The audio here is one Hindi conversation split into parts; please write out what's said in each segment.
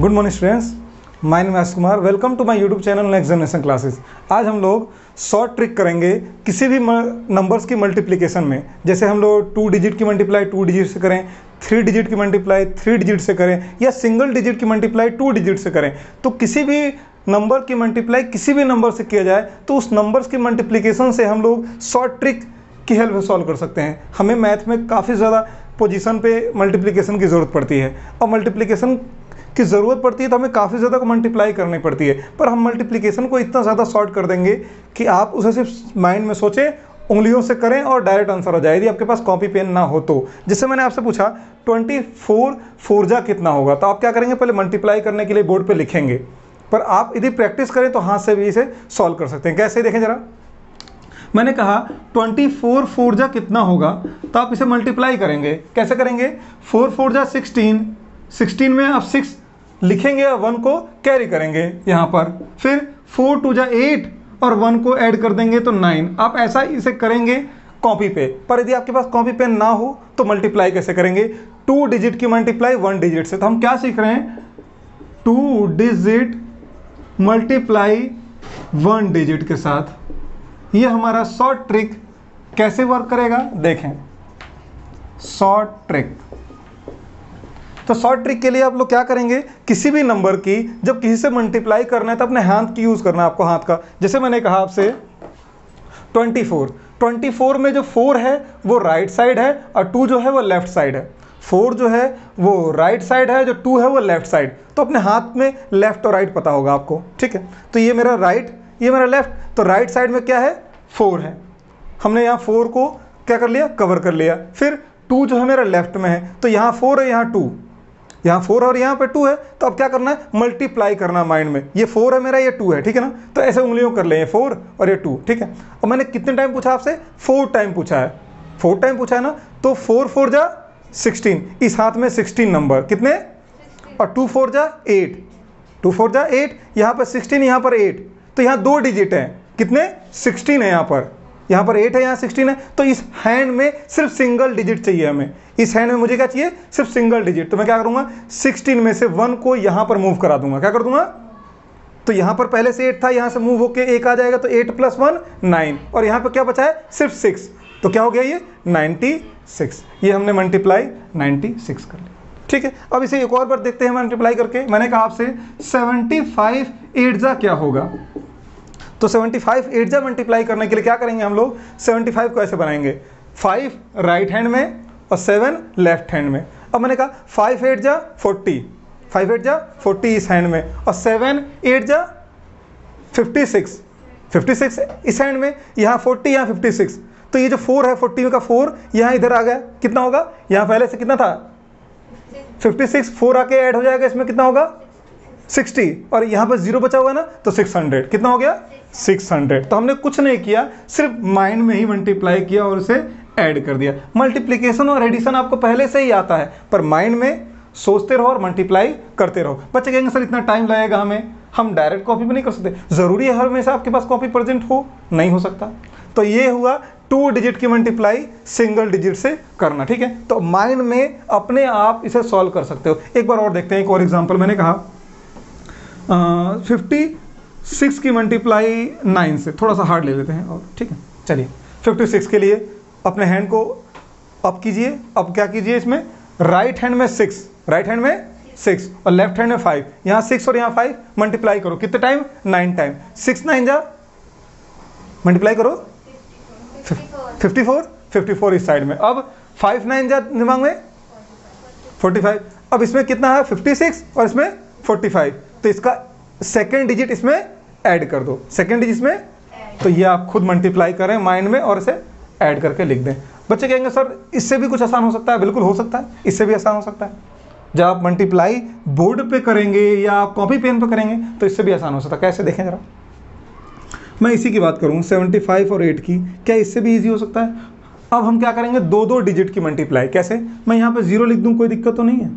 Good morning students my name S Kumar welcome to my YouTube channel examination classes आज हम लोग शॉर्ट ट्रिक करेंगे किसी भी नंबर्स की मल्टीप्लिकेशन में। जैसे हम लोग टू डिजिट की मल्टीप्लाई टू डिजिट से करें थ्री डिजिट की मल्टीप्लाई थ्री डिजिट से करें, या सिंगल डिजिट की मल्टीप्लाई टू डिजिट से करें। तो किसी भी नंबर की मल्टीप्लाई किसी भी नंबर से किया जाए तो उस नंबर्स की मल्टीप्लिकेशन से हम लोग शॉर्ट ट्रिक की हेल्प सॉल्व कर सकते हैं। हमें मैथ में काफ़ी ज़्यादा पोजीशन पे मल्टीप्लिकेशन की ज़रूरत पड़ती है। और मल्टीप्लिकेशन की ज़रूरत पड़ती है तो हमें काफ़ी ज़्यादा मल्टीप्लाई करनी पड़ती है। पर हम मल्टीप्लीकेशन को इतना ज़्यादा शॉर्ट कर देंगे कि आप उसे सिर्फ़ माइंड में सोचें, उंगलियों से करें और डायरेक्ट आंसर हो जाए। यदि आपके पास कॉपी पेन ना हो तो। जिससे मैंने आपसे पूछा ट्वेंटी फोर फोरजा कितना होगा? तो आप क्या करेंगे? पहले मल्टीप्लाई करने के लिए बोर्ड पे लिखेंगे। पर आप यदि प्रैक्टिस करें तो हाथ से भी इसे सॉल्व कर सकते हैं। कैसे? देखें जरा। मैंने कहा ट्वेंटी फोर फोर जा कितना होगा? तो आप इसे मल्टीप्लाई करेंगे। कैसे करेंगे? फोर फोर जा सिक्सटीन सिक्सटीन में आप सिक्स लिखेंगे और वन को कैरी करेंगे यहाँ पर। फिर फोर टू जा एट और वन को ऐड कर देंगे तो नाइन आप ऐसा इसे करेंगे कॉपी पे। पर यदि आपके पास कॉपी पेन ना हो तो मल्टीप्लाई कैसे करेंगे? टू डिजिट की मल्टीप्लाई वन डिजिट से। तो हम क्या सीख रहे हैं? Two digit multiply one digit के साथ। ये हमारा शॉर्ट ट्रिक कैसे वर्क करेगा? देखें। शॉर्ट ट्रिक तो शॉर्ट ट्रिक के लिए आप लोग क्या करेंगे? किसी भी नंबर की जब किसी से मल्टीप्लाई करना है तो अपने हाथ की यूज़ करना है आपको हाथ का। जैसे मैंने कहा आपसे 24 24 में जो 4 है, वो राइट साइड है और 2 जो है, वो लेफ़्ट साइड है। 4 जो है, वो राइट साइड है, जो 2 है, वो लेफ़्ट साइड तो अपने हाथ में लेफ़्ट और राइट पता होगा आपको, ठीक है? तो ये मेरा राइट ये मेरा लेफ़्ट तो राइट साइड में क्या है? फोर है। हमने यहाँ फोर को क्या कर लिया? कवर कर लिया। फिर टू जो है, मेरा लेफ़्ट में है। तो यहाँ फोर है, यहाँ 2 यहाँ फोर और यहाँ पे टू है तो अब क्या करना है? मल्टीप्लाई करना माइंड में। ये फोर है मेरा ये टू है ठीक है ना? तो ऐसे उंगलियों कर ले ये फोर और ये टू ठीक है? और मैंने कितने टाइम पूछा आपसे? फोर टाइम पूछा है। फोर टाइम पूछा है ना? तो फोर फोर जा सिक्सटीन इस हाथ में सिक्सटीन नंबर कितने? और टू फोर जा एट टू फोर जा एट यहाँ पर सिक्सटीन यहाँ पर एट तो यहाँ दो डिजिट हैं। कितने? सिक्सटीन है यहाँ पर। यहाँ पर एट है, यहाँ सिक्सटीन है। तो इस हैंड में सिर्फ़ सिंगल डिजिट चाहिए हमें। इस हैंड में मुझे क्या चाहिए? सिर्फ़ सिंगल डिजिट तो मैं क्या करूँगा? सिक्सटीन में से वन को यहाँ पर मूव करा दूँगा। क्या कर दूँगा? तो यहाँ पर पहले से एट था, यहाँ से मूव होके एक आ जाएगा तो एट प्लस वन नाइन और यहाँ पर क्या बचा है? सिर्फ़ सिक्स तो क्या हो गया ये? नाइन्टी सिक्स ये हमने मल्टीप्लाई नाइन्टी सिक्स कर लिया। ठीक है? अब इसे एक और बार देखते हैं मल्टीप्लाई करके। मैंने कहा आपसे सेवेंटी फाइव एट जा क्या होगा? तो 75 फाइव एट जा मल्टीप्लाई करने के लिए क्या करेंगे हम लोग? 75 को ऐसे बनाएँगे। 5 राइट हैंड में और 7 लेफ़्ट हैंड में। अब मैंने कहा 5 एट जा 40 5 एट जा 40 इस हैंड में और 7 एट जा 56 56 इस हैंड में, यहाँ 40 यहाँ 56 तो ये जो 4 है 40 का 4 यहाँ इधर आ गया। कितना होगा? यहाँ पहले से कितना था? 56 4 आके ऐड हो जाएगा, इसमें कितना होगा? 60 और यहाँ पर ज़ीरो बचा हुआ है ना तो 600 कितना हो गया? 600 तो हमने कुछ नहीं किया, सिर्फ़ माइंड में ही मल्टीप्लाई किया और उसे ऐड कर दिया। मल्टीप्लीकेशन और एडिशन आपको पहले से ही आता है, पर माइंड में सोचते रहो और मल्टीप्लाई करते रहो। बच्चे कहेंगे, सर, इतना टाइम लगेगा हमें। हम डायरेक्ट कॉपी भी नहीं कर सकते। ज़रूरी है हर हमेशा आपके पास कॉपी प्रेजेंट हो? नहीं हो सकता। तो ये हुआ टू डिजिट की मल्टीप्लाई सिंगल डिजिट से करना, ठीक है? तो माइंड में अपने आप इसे सॉल्व कर सकते हो। एक बार और देखते हैं, एक और एग्ज़ाम्पल मैंने कहा। फिफ्टी सिक्स की मल्टीप्लाई नाइन से, थोड़ा सा हार्ड ले लेते हैं और ठीक है, चलिए। फिफ्टी सिक्स के लिए अपने हैंड को अप कीजिए। अब क्या कीजिए इसमें? राइट हैंड में सिक्स राइट हैंड में सिक्स और लेफ़्ट हैंड में फाइव यहाँ सिक्स और यहाँ फाइव मल्टीप्लाई करो। कितने time nine time six nine जा। मल्टीप्लाई करो। फिफ्टी फोर फिफ्टी फोर इस साइड में। अब फाइव नाइन जा दिमाग में? फोर्टी फाइव अब इसमें कितना है? फिफ्टी सिक्स और इसमें फोर्टी फाइव तो इसका सेकेंड डिजिट इसमें ऐड कर दो। सेकेंड डिजिट इसमें तो ये आप खुद मल्टीप्लाई करें माइंड में और इसे ऐड करके लिख दें। बच्चे कहेंगे, सर, इससे भी कुछ आसान हो सकता है? बिल्कुल हो सकता है। इससे भी आसान हो सकता है। जब आप मल्टीप्लाई बोर्ड पे करेंगे या आप कॉपी पेन पे करेंगे तो इससे भी आसान हो सकता है। कैसे देखें जरा? मैं इसी की बात करूँ 75 और 8 की। क्या इससे भी ईजी हो सकता है? अब हम क्या करेंगे? दो दो डिजिट की मल्टीप्लाई कैसे? मैं यहाँ पर ज़ीरो लिख दूँ, कोई दिक्कत तो नहीं है?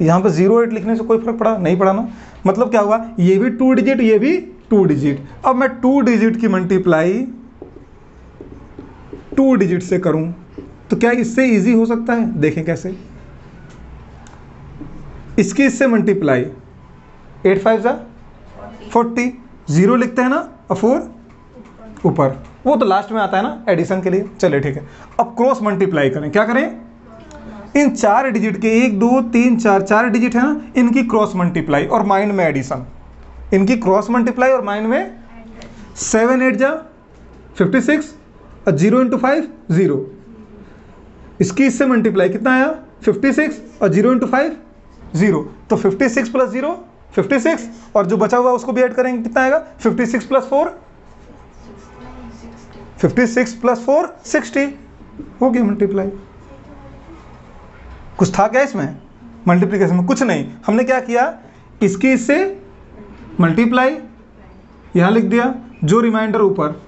यहाँ पे ज़ीरो एट लिखने से कोई फ़र्क पड़ा? नहीं पड़ा ना। मतलब क्या हुआ? ये भी टू डिजिट, ये भी टू डिजिट। अब मैं टू डिजिट की मल्टीप्लाई टू डिजिट से करूँ तो क्या इससे इजी हो सकता है? देखें कैसे। इसकी इससे मल्टीप्लाई एट फाइव ज़ा, फोर्टी। ज़ीरो लिखते हैं ना और फोर। ऊपर। वो तो लास्ट में आता है ना, एडिशन के लिए। चलिए ठीक है। अब क्रॉस मल्टीप्लाई करें। क्या करें? इन चार डिजिट के एक, दो, तीन, चार चार डिजिट है ना, इनकी क्रॉस मल्टीप्लाई और माइंड में एडिशन इनकी क्रॉस मल्टीप्लाई और माइंड में सेवन एट जा फिफ्टी सिक्स और ज़ीरो इंटू फाइव ज़ीरो इसकी इससे मल्टीप्लाई कितना आया? फिफ्टी सिक्स और ज़ीरो इंटू फाइव ज़ीरो तो fifty six plus zero fifty six और जो बचा हुआ उसको भी ऐड करेंगे, कितना आएगा? Fifty six plus four fifty six plus four sixty हो गया मल्टीप्लाई कुछ था क्या इसमें? मल्टीप्लीकेशन में कुछ नहीं। हमने क्या किया? इसकी इससे मल्टीप्लाई यहाँ लिख दिया, जो रिमाइंडर ऊपर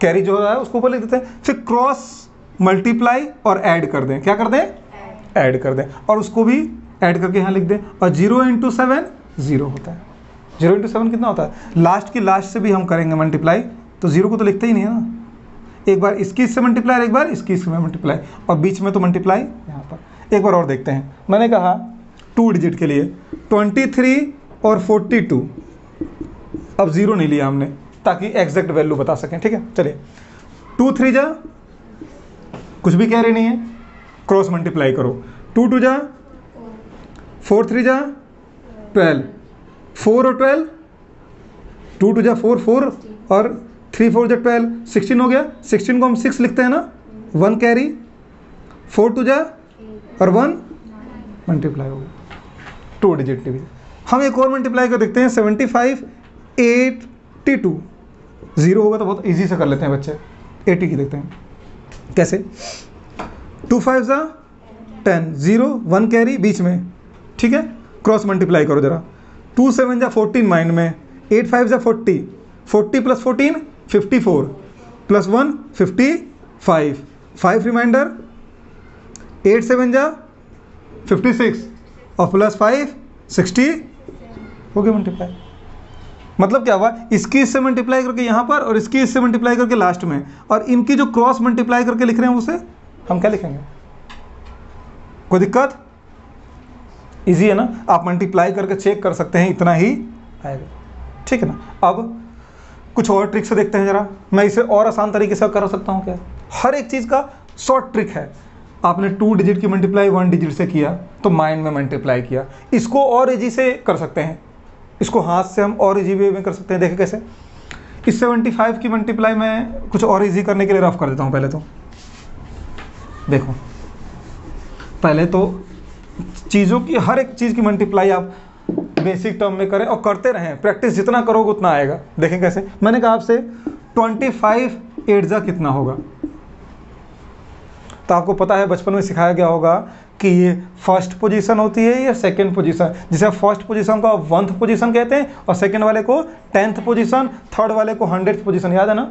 कैरी जो हो रहा है उसको ऊपर लिख देते हैं। फिर क्रॉस मल्टीप्लाई और ऐड कर दें। क्या कर दें? ऐड कर दें। और उसको भी ऐड करके यहाँ लिख दें। और ज़ीरो इंटू सेवन ज़ीरो होता है। ज़ीरो इंटू सेवन कितना होता है? लास्ट की लास्ट से भी हम करेंगे मल्टीप्लाई तो ज़ीरो को तो लिखते ही नहीं है ना। एक बार इसकी इससे मल्टीप्लाई एक बार इसकी इससे मल्टीप्लाई और बीच में तो मल्टीप्लाई यहाँ पर। एक बार और देखते हैं। मैंने कहा टू डिजिट के लिए। ट्वेंटी थ्री और फोर्टी टू अब ज़ीरो नहीं लिया हमने, ताकि एग्जैक्ट वैल्यू बता सकें, ठीक है? चलिए। टू थ्री जा, कुछ भी कह रहे नहीं है। क्रॉस मल्टीप्लाई करो। टू टू जा फोर थ्री जा ट्वेल्व फोर और ट्वेल्व टू टू जा फोर फोर और थ्री फोर जा ट्वेल्व सिक्सटीन हो गया। सिक्सटीन को हम सिक्स लिखते हैं ना। वन कैरी फोर टू जा और वन मल्टीप्लाई होगा। टू डिजिट डिवीज़न हम एक और मल्टीप्लाई कर देखते हैं seventy five eighty two zero होगा तो बहुत इजी से कर लेते हैं बच्चे। एटी की देखते हैं। कैसे? टू फाइव ज़ा टेन ज़ीरो वन कैरी बीच में। ठीक है? क्रॉस मल्टीप्लाई करो जरा। टू सेवन जा फोर्टीन माइंड में। एट फाइव जा forty forty plus fourteen fifty four plus one fifty five five reminder eight seven जा, फिफ्टी सिक्स, और प्लस फाइव सिक्सटी हो गया मल्टीप्लाई मतलब क्या हुआ? इसकी इससे मल्टीप्लाई करके यहाँ पर और इसकी इससे मल्टीप्लाई करके लास्ट में। और इनकी जो क्रॉस मल्टीप्लाई करके लिख रहे हैं उसे, हम क्या लिखेंगे? कोई दिक्कत? इजी है ना? आप मल्टीप्लाई करके चेक कर सकते हैं, इतना ही आएगा। ठीक है ना? अब कुछ और ट्रिक से देखते हैं ज़रा। मैं इसे और आसान तरीके से कर सकता हूँ क्या? हर एक चीज़ का शॉर्ट ट्रिक है। आपने टू डिजिट की मल्टीप्लाई वन डिजिट से किया तो माइंड में मल्टीप्लाई किया। इसको और इजी से कर सकते हैं। इसको हाथ से हम और इजी वे में कर सकते हैं। देखें कैसे। इस सेवेंटी फाइव की मल्टीप्लाई मैं कुछ और इजी करने के लिए रफ कर देता हूँ पहले तो। देखो। पहले तो चीज़ों की, हर एक चीज़ की मल्टीप्लाई आप बेसिक टर्म में करें और करते रहें। प्रैक्टिस जितना करोगे उतना आएगा। देखें कैसे। मैंने कहा आपसे ट्वेंटी फाइव एट्जा कितना होगा। तो आपको पता है, बचपन में सिखाया गया होगा कि ये फ़र्स्ट पोजीशन होती है या सेकंड पोजीशन जिसे फ़र्स्ट पोजीशन को वंथ पोजीशन कहते हैं और सेकंड वाले को टेंथ पोजीशन थर्ड वाले को हंड्रेड पोजीशन याद है ना?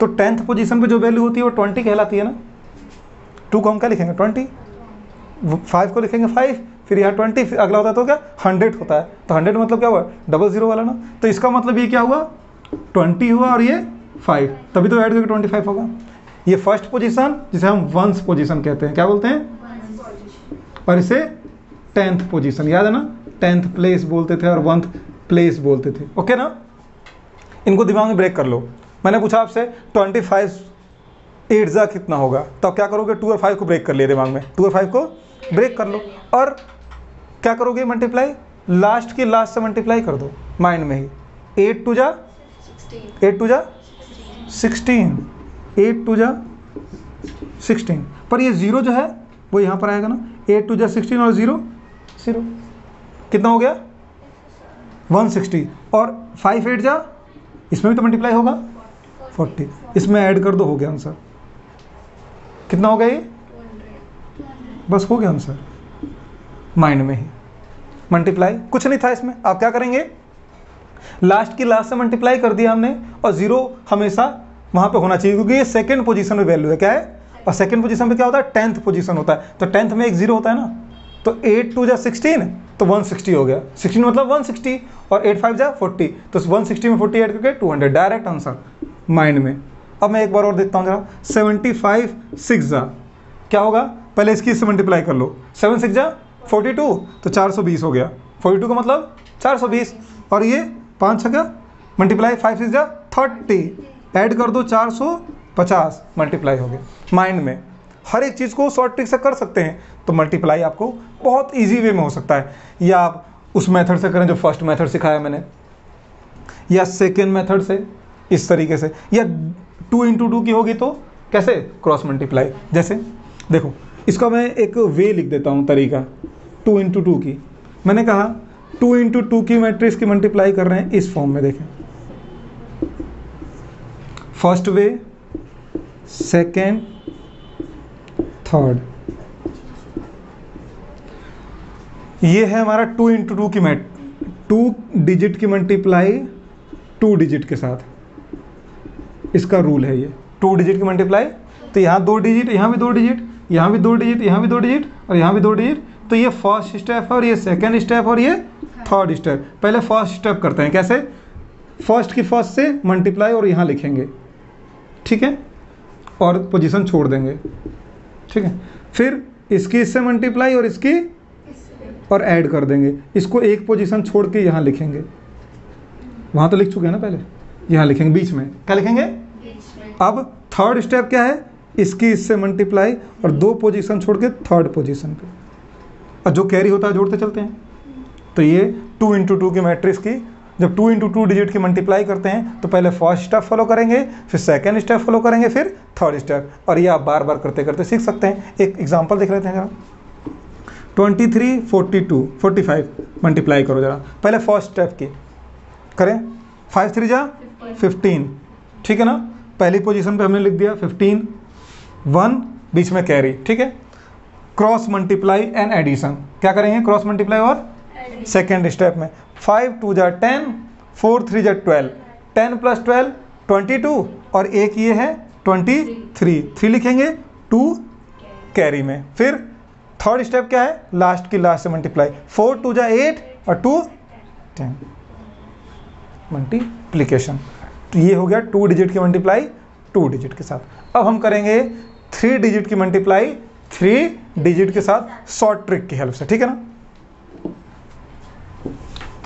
तो टेंथ पोजीशन पे जो वैल्यू होती है वो ट्वेंटी कहलाती है ना? टू को हम क्या लिखेंगे? ट्वेंटी फाइव को लिखेंगे फाइव फिर यहाँ ट्वेंटी फिर अगला होता है तो क्या? हंड्रेड होता है। तो हंड्रेड मतलब क्या हुआ? डबल ज़ीरो वाला ना? तो इसका मतलब ये क्या हुआ? ट्वेंटी हुआ और ये फाइव तभी तो ऐड करके ट्वेंटी फाइव होगा। ये फ़र्स्ट पोजीशन जिसे हम वंस पोजीशन कहते हैं क्या बोलते हैं? और इसे टेंथ पोजीशन याद है ना? टेंथ प्लेस बोलते थे और वंथ प्लेस बोलते थे। ओके ना? इनको दिमाग में ब्रेक कर लो। मैंने पूछा आपसे ट्वेंटी फाइव एट जा कितना होगा? तो क्या करोगे? टू और फाइव को ब्रेक कर लिया दिमाग में। टू और फाइव को ब्रेक कर लो। और क्या करोगे? मल्टीप्लाई लास्ट की लास्ट से मल्टीप्लाई कर दो। माइंड में ही। एट टू जा? एट टू जा? सिक्सटीन एट टू जा सिक्सटीन। पर ये ज़ीरो जो है, वो यहाँ पर आएगा ना। एट टू जा सिक्सटीन और ज़ीरो? ज़ीरो। कितना हो गया? One sixty. और फाइव एट जा, इसमें भी तो मल्टीप्लाई होगा। फोर्टी। इसमें ऐड कर दो, हो गया आंसर कितना हो गया ये? बस हो गया आंसर माइंड में ही। मल्टीप्लाई कुछ नहीं था इसमें। आप क्या करेंगे? लास्ट की लास्ट से मल्टीप्लाई कर दिया हमने, और ज़ीरो हमेशा वहाँ पे होना चाहिए, क्योंकि ये सेकंड पोजीशन में वैल्यू है, क्या है? और सेकंड पोजीशन पे क्या होता है? टेंथ पोजीशन होता है। तो टेंथ में एक ज़ीरो होता है ना? तो एट टू जा सिक्सटीन तो वन सिक्सटी हो गया। सिक्सटीन मतलब वन सिक्सटी और एट फाइव जा फोर्टी तो वन सिक्सटी में फोर्टी एड करके two hundred direct answer mind में। अब मैं एक बार और देखता हूँ जरा। सेवेंटी फाइव सिक्स जा। क्या होगा? पहले इसकी इससे मल्टीप्लाई कर लो। सेवन सिक्स जा फोर्टी टू तो चार सौ बीस हो गया। फोर्टी टू का मतलब चार सौ बीस। और ये पाँच छः का मल्टीप्लाई फाइव सिक्स जा थर्टी ऐड कर दो चार सौ पचास मल्टीप्लाई हो गया। माइंड में। हर एक चीज़ को शॉर्ट ट्रिक से कर सकते हैं तो मल्टीप्लाई आपको बहुत इजी वे में हो सकता है। या आप उस मेथड से करें जो फ़र्स्ट मेथड सिखाया मैंने। या सेकेंड मेथड से, इस तरीके से। या टू इंटू टू की होगी तो कैसे? क्रॉस मल्टीप्लाई जैसे, देखो, इसका मैं एक वे लिख देता हूँ, तरीका। टू इंटू टू की। मैंने कहा टू इंटू टू की मैट्रिक्स की मल्टीप्लाई कर रहे हैं, इस फॉर्म में देखें। First way, second, third. ये है हमारा टू इंटू टू की मैट, टू डिजिट की मल्टीप्लाई टू डिजिट के साथ। इसका रूल है ये, टू डिजिट की मल्टीप्लाई तो यहाँ दो डिजिट यहाँ भी दो डिजिट यहाँ भी दो डिजिट यहाँ भी दो डिजिट और यहाँ भी दो डिजिट तो ये फ़र्स्ट स्टेप है और ये सेकेंड स्टेप और ये थर्ड स्टेप पहले फ़र्स्ट स्टेप करते हैं, कैसे? फ़र्स्ट की फ़र्स्ट से मल्टीप्लाई और यहाँ लिखेंगे। ठीक है? और पोजीशन छोड़ देंगे। ठीक है? फिर इसकी इससे मल्टीप्लाई और इसकी और ऐड कर देंगे। इसको एक पोजीशन छोड़ के यहाँ लिखेंगे। वहाँ तो लिख चुके हैं ना पहले? यहाँ लिखेंगे बीच में। क्या लिखेंगे? अब थर्ड स्टेप क्या है? इसकी इससे मल्टीप्लाई और दो पोजीशन छोड़ के थर्ड पोजीशन पे। और जो कैरी होता है, जोड़ते चलते हैं। तो ये टू इंटू टू की मैट्रिक्स की जब टू इंटू टू डिजिट की मल्टीप्लाई करते हैं तो पहले फ़र्स्ट स्टेप फॉलो करेंगे फिर सेकेंड स्टेप फॉलो करेंगे फिर थर्ड स्टेप और ये आप बार बार करते करते सीख सकते हैं। एक एग्ज़ाम्पल देख लेते हैं जरा। Twenty three forty two forty five multiply करो जरा। पहले फ़र्स्ट स्टेप की। करें। फाइव थ्री जा। फिफ्टीन ठीक है ना? पहली पोजीशन पे हमने लिख दिया फिफ्टीन वन बीच में कैरी ठीक है? क्रॉस मल्टीप्लाई एंड एडिशन क्या करेंगे? क्रॉस मल्टीप्लाई और सेकेंड स्टेप में। फाइव टू जा टेन, फोर थ्री जा twelve. Ten plus twelve, twenty two, और एक ये है ट्वेंटी थ्री। थ्री लिखेंगे, टू कैरी में। फिर थर्ड स्टेप क्या है? लास्ट की लास्ट से मल्टीप्लाई फोर टू जा एट, और टू टेन। मल्टीप्लीकेशन तो ये हो गया टू डिजिट की मल्टीप्लाई टू डिजिट के साथ। अब हम करेंगे थ्री डिजिट की मल्टीप्लाई थ्री डिजिट के साथ शॉर्ट ट्रिक की हेल्प से। ठीक है ना?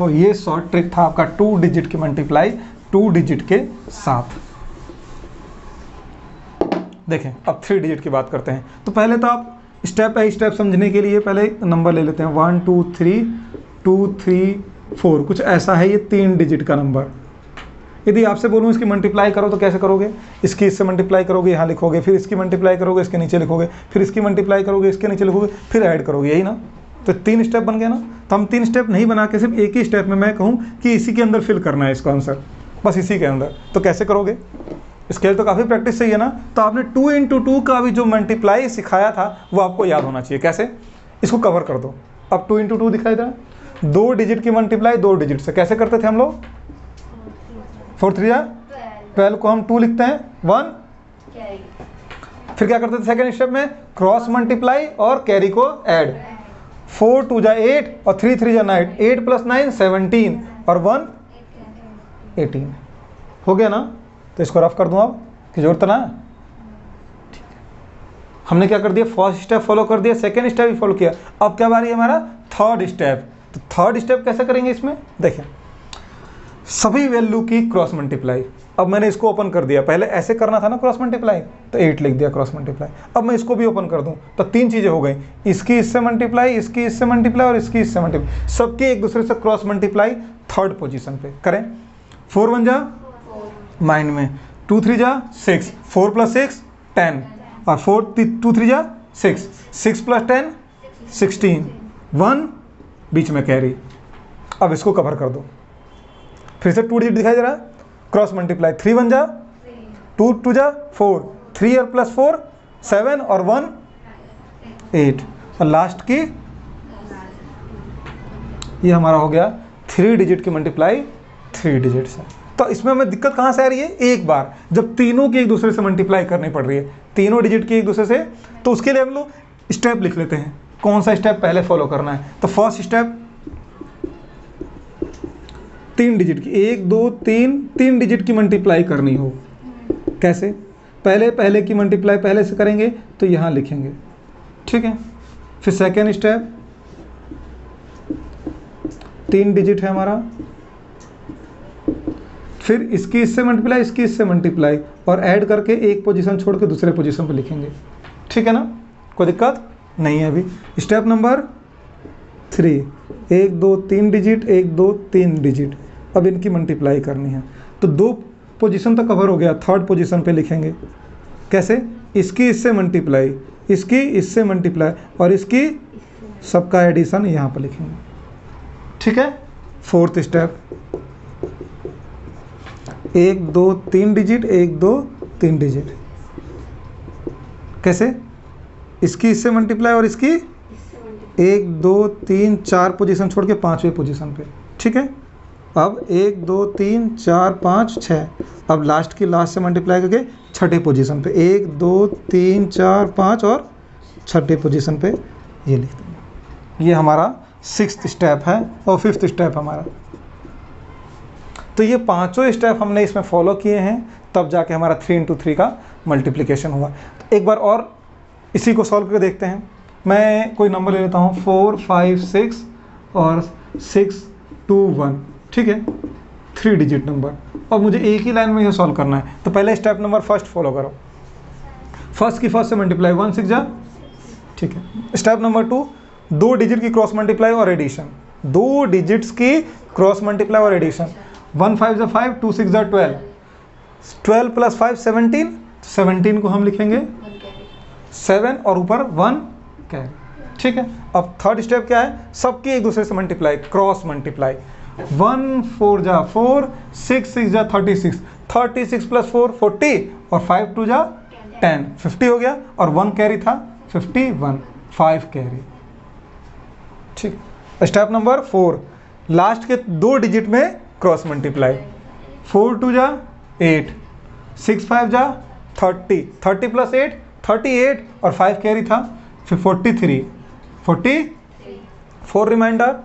तो ये शॉर्ट ट्रिक था आपका टू डिजिट की मल्टीप्लाई टू डिजिट के साथ। देखें, अब थ्री डिजिट की बात करते हैं। तो पहले तो आप स्टेप बाई स्टेप समझने के लिए पहले नंबर ले लेते हैं। One two three two three four कुछ ऐसा है ये तीन डिजिट का नंबर यदि आपसे बोलूँ इसकी मल्टीप्लाई करो तो कैसे करोगे? इसकी इससे मल्टीप्लाई करोगे, यहाँ लिखोगे, फिर इसकी मल्टीप्लाई करोगे, इसके नीचे लिखोगे, फिर इसकी मल्टीप्लाई करोगे, इसके नीचे लिखोगे, फिर ऐड करोगे, यही ना? तो तीन स्टेप बन गया ना? तो हम तीन स्टेप नहीं बना के सिर्फ़ एक ही स्टेप में मैं कहूँ कि इसी के अंदर फिल करना है इसका आंसर बस इसी के अंदर। तो कैसे करोगे? स्केल तो काफ़ी प्रैक्टिस चाहिए ना? तो आपने टू इंटू टू का भी जो मल्टीप्लाई सिखाया था वो आपको याद होना चाहिए। कैसे? इसको कवर कर दो। अब टू इंटू टू दिखाई दे रहा दो डिजिट की मल्टीप्लाई दो डिजिट से। कैसे करते थे हम लोग? फोर थ्री या ट्वेल्व को हम टू लिखते हैं। वन फिर क्या करते थे सेकेंड स्टेप में? क्रॉस मल्टीप्लाई और कैरी को ऐड फोर टू जा एट और थ्री थ्री जा nine. Eight plus nine, seventeen. और वन, एटीन। हो गया ना? तो इसको रफ कर दूँ अब? कि ज़रूरत ना? ठीक है। हमने क्या कर दिया? फ़र्स्ट स्टेप फॉलो कर दिया। सेकेंड स्टेप भी फॉलो किया। अब क्या बारी है हमारा? थर्ड स्टेप तो थर्ड स्टेप कैसे करेंगे इसमें? देखें। सभी वैल्यू की क्रॉस मल्टीप्लाई अब मैंने इसको ओपन कर दिया। पहले ऐसे करना था ना क्रॉस मल्टीप्लाई तो एट लिख दिया क्रॉस मल्टीप्लाई अब मैं इसको भी ओपन कर दूँ तो तीन चीज़ें हो गई। इसकी इससे मल्टीप्लाई इसकी इससे मल्टीप्लाई और इसकी इससे मल्टीप्लाई सबकी एक दूसरे से क्रॉस मल्टीप्लाई थर्ड पोजिशन पे। करें। फोर वन जा माइंड में। टू थ्री जा six four plus six ten और फोर टू थ्री जा six six plus ten sixteen one बीच में कैरी अब इसको कवर कर दो। फिर से टू डिजिट दिखाई दे रहा है? क्रॉस मल्टीप्लाई थ्री वन जा टू टू जा फोर थ्री और प्लस फोर सेवन और वन एट और लास्ट की? ये हमारा हो गया थ्री डिजिट की मल्टीप्लाई थ्री डिजिट से। तो इसमें हमें दिक्कत कहाँ से आ रही है? एक बार। जब तीनों की एक दूसरे से मल्टीप्लाई करनी पड़ रही है, तीनों डिजिट की एक दूसरे से तो उसके लिए हम लोग स्टेप लिख लेते हैं। कौन सा स्टेप पहले फॉलो करना है? तो फ़र्स्ट स्टेप तीन डिजिट की। एक, दो तीन तीन डिजिट की मल्टीप्लाई करनी हो। कैसे? पहले पहले की मल्टीप्लाई पहले से करेंगे तो यहाँ लिखेंगे। ठीक है? फिर सेकेंड स्टेप तीन डिजिट है हमारा। फिर इसकी इससे मल्टीप्लाई इसकी इससे मल्टीप्लाई और ऐड करके एक पोजीशन छोड़ के दूसरे पोजीशन पर लिखेंगे। ठीक है ना? कोई दिक्कत? नहीं है अभी। स्टेप नंबर थ्री एक, दो, तीन डिजिट एक, दो, तीन डिजिट अब इनकी मल्टीप्लाई करनी है। तो दो पोजीशन तो कवर हो गया थर्ड पोजीशन पे लिखेंगे। कैसे? इसकी इससे मल्टीप्लाई इसकी इससे मल्टीप्लाई और इसकी सबका एडिशन यहाँ पर लिखेंगे। ठीक है? फोर्थ स्टेप एक दो तीन डिजिट एक दो तीन डिजिट कैसे? इसकी इससे मल्टीप्लाई और इसकी एक दो तीन चार पोजीशन छोड़ के पाँचवें पोजीशन पे। ठीक है? अब एक, दो, तीन, चार, पाँच छः अब लास्ट की लास्ट से मल्टीप्लाई करके छठे पोजीशन पे। एक, दो, तीन, चार, पाँच और छठे पोजीशन पे ये लिख देंगे। ये हमारा सिक्स स्टेप है और फिफ्थ स्टेप हमारा। तो ये पाँचों स्टेप हमने इसमें फॉलो किए हैं, तब जाके हमारा थ्री इंटू थ्री का मल्टीप्लिकेशन हुआ। तो एक बार और इसी को सॉल्व करके देखते हैं। मैं कोई नंबर ले लेता हूँ फोर फाइव सिक्स और सिक्स टू वन ठीक है? थ्री डिजिट नंबर और मुझे एक ही लाइन में यह सॉल्व करना है। तो पहले स्टेप नंबर फ़र्स्ट फॉलो करो। फ़र्स्ट की फ़र्स्ट से मल्टीप्लाई वन सिक्स जा। ठीक है। स्टेप नंबर टू दो डिजिट की क्रॉस मल्टीप्लाई और एडिशन दो डिजिट्स की क्रॉस मल्टीप्लाई और एडिशन वन फाइव जो फाइव टू सिक्स ज़ा twelve twelve plus five seventeen seventeen को हम लिखेंगे। सेवन और ऊपर वन कैरी ठीक है। अब थर्ड स्टेप क्या है? सबकी एक दूसरे से multiply cross multiply one four जा फोर, सिक्स सिक्स जा thirty six. Thirty six plus four, forty. और फाइव टू जा टेन। फिफ्टी हो गया और वन कैरी था, फिफ्टी वन। Five carry. ठीक। Step number four. लास्ट के दो डिजिट में क्रॉस मल्टीप्लाई। फोर टू जा एट। सिक्स फाइव जा thirty. Thirty plus eight, thirty eight. और फाइव कैरी था, फिर forty three. Forty? Four remainder.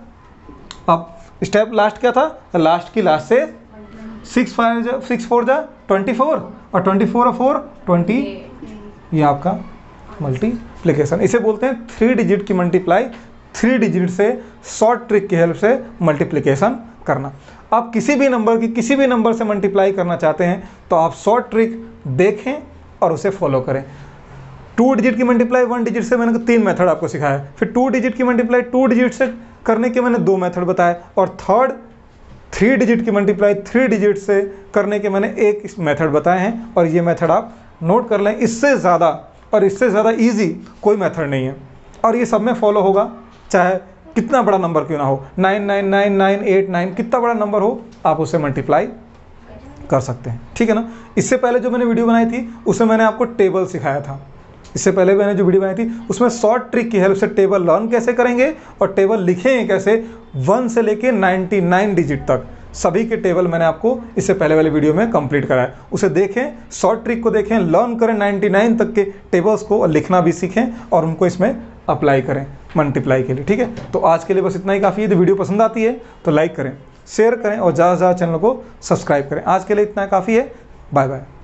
अब स्टेप लास्ट क्या था? लास्ट की लास्ट से सिक्स फाइव जा सिक्स फोर जा ट्वेंटी फोर और ट्वेंटी फोर और फोर ट्वेंटी ये आपका मल्टीप्लिकेशन इसे बोलते हैं थ्री डिजिट की मल्टीप्लाई थ्री डिजिट से शॉर्ट ट्रिक की हेल्प से मल्टीप्लिकेशन करना. आप किसी भी नंबर की, किसी भी नंबर से मल्टीप्लाई करना चाहते हैं तो आप शॉर्ट ट्रिक देखें और उसे फॉलो करें. टू डिजिट की मल्टीप्लाई वन डिजिट से मैंने तीन मेथड आपको सिखाया फिर टू डिजिट की मल्टीप्लाई टू डिजिट से करने के मैंने दो मेथड बताए और थर्ड, थ्री डिजिट की मल्टीप्लाई थ्री डिजिट से करने के मैंने एक मेथड बताए हैं और ये मेथड आप नोट कर लें। इससे ज़्यादा और इससे ज़्यादा ईजी कोई मेथड नहीं है। और ये सब में फॉलो होगा, चाहे कितना बड़ा नंबर क्यों ना हो। Nine nine nine nine, eight, nine, कितना बड़ा नंबर हो, आप उसे मल्टीप्लाई कर सकते हैं। ठीक है ना? इससे पहले जो मैंने वीडियो बनाई थी उसमें मैंने आपको टेबल सिखाया था। इससे पहले मैंने जो वीडियो बनाई थी, उसमें शॉर्ट ट्रिक की हेल्प से टेबल लर्न कैसे करेंगे और टेबल लिखेंगे कैसे वन से लेके नाइन्टी नाइन डिजिट तक। सभी के टेबल मैंने आपको इससे पहले वाले वीडियो में कंप्लीट कराया उसे देखें शॉर्ट ट्रिक को देखें लर्न करें 99 तक के टेबल्स को और लिखना भी सीखें और उनको इसमें अप्लाई करें मल्टीप्लाई के लिए, ठीक है? तो आज के लिए बस इतना ही काफ़ी। है वीडियो पसंद आती है तो लाइक करें शेयर करें और ज़्यादा से ज़्यादा चैनल को सब्सक्राइब करें। आज के लिए इतना काफ़ी है। Bye bye